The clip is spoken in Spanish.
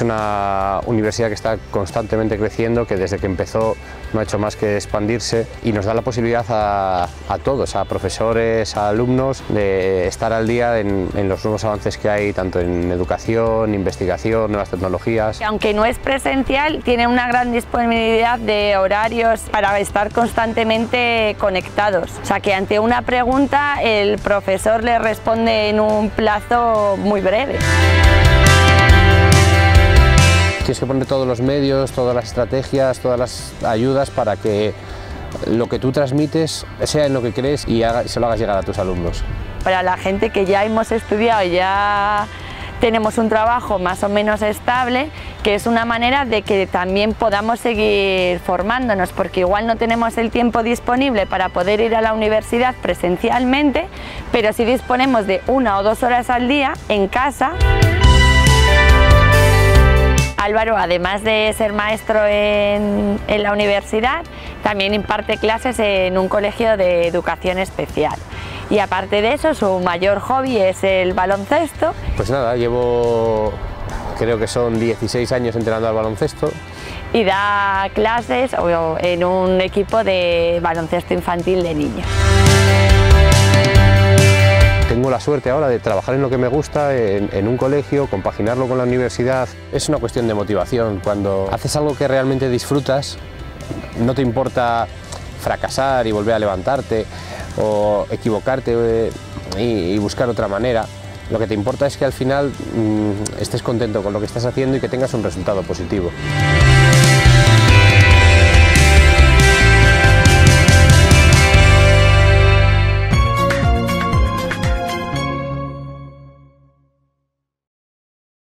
Es una universidad que está constantemente creciendo, que desde que empezó no ha hecho más que expandirse y nos da la posibilidad a, todos, a profesores, a alumnos, de estar al día en, los nuevos avances que hay tanto en educación, investigación, nuevas tecnologías. Aunque no es presencial, tiene una gran disponibilidad de horarios para estar constantemente conectados. O sea que ante una pregunta el profesor le responde en un plazo muy breve. Tienes que poner todos los medios, todas las estrategias, todas las ayudas para que lo que tú transmites sea en lo que crees y se lo hagas llegar a tus alumnos. Para la gente que ya hemos estudiado, ya tenemos un trabajo más o menos estable, que es una manera de que también podamos seguir formándonos, porque igual no tenemos el tiempo disponible para poder ir a la universidad presencialmente, pero sí disponemos de una o dos horas al día en casa. Álvaro, además de ser maestro en, la universidad, también imparte clases en un colegio de educación especial. Y aparte de eso, su mayor hobby es el baloncesto. Pues nada, llevo creo que son 16 años entrenando al baloncesto. Y da clases en un equipo de baloncesto infantil de niños tengo la suerte ahora de trabajar en lo que me gusta, en, un colegio, compaginarlo con la universidad. Es una cuestión de motivación. Cuando haces algo que realmente disfrutas, no te importa fracasar y volver a levantarte o equivocarte eh, y, buscar otra manera. Lo que te importa es que al final mm, estés contento con lo que estás haciendo y que tengas un resultado positivo.